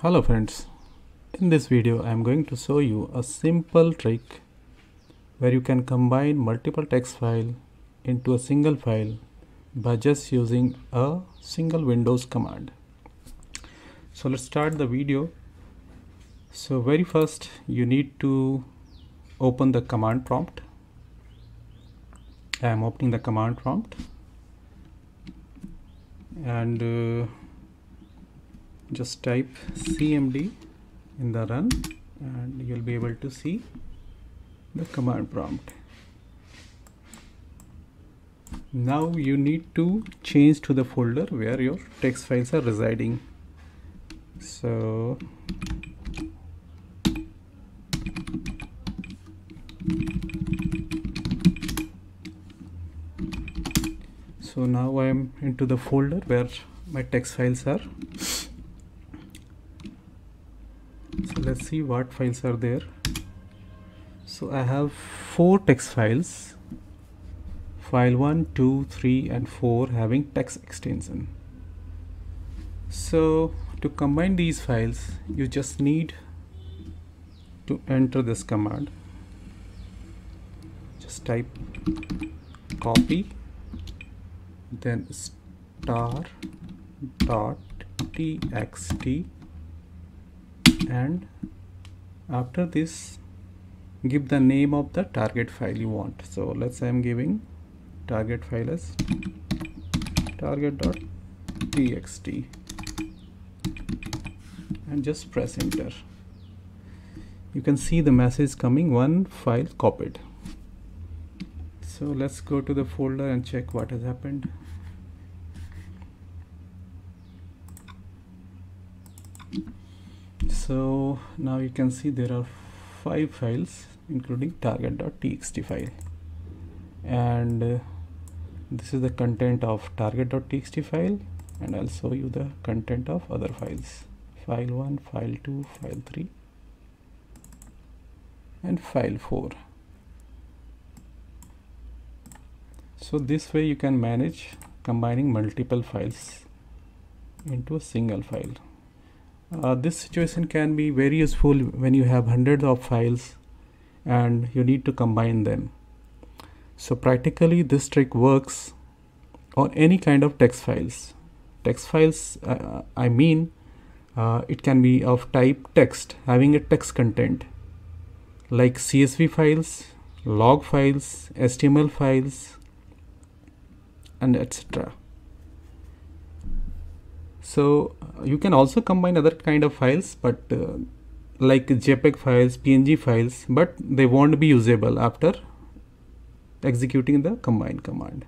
Hello friends, in this video I am going to show you a simple trick where you can combine multiple text file into a single file by just using a single windows command. So let's start the video. So very first you need to open the command prompt. I am opening the command prompt and uh, just type cmd in the run and you'll be able to see the command prompt. Now you need to change to the folder where your text files are residing. So so now I am into the folder where my text files are so let's see what files are there. So I have four text files. File 1 2 3 and 4 having text extension. So to combine these files you just need to enter this command. Just type copy then star dot txt and after this give the name of the target file you want. So let's say I'm giving target file as target.txt and just press enter. You can see the message coming one file copied. So let's go to the folder and check what has happened so now you can see there are five files including target.txt file. And uh, this is the content of target.txt file and I'll show you the content of other files. File 1 file 2 file 3 and file 4 so this way you can manage combining multiple files into a single file uh, this situation can be very useful when you have hundreds of files and you need to combine them. So practically this trick works on any kind of text files. Text files, uh, I mean, uh, it can be of type text, having a text content like CSV files, log files, HTML files, and etc so you can also combine other kind of files but uh, like jpeg files png files but they won't be usable after executing the combine command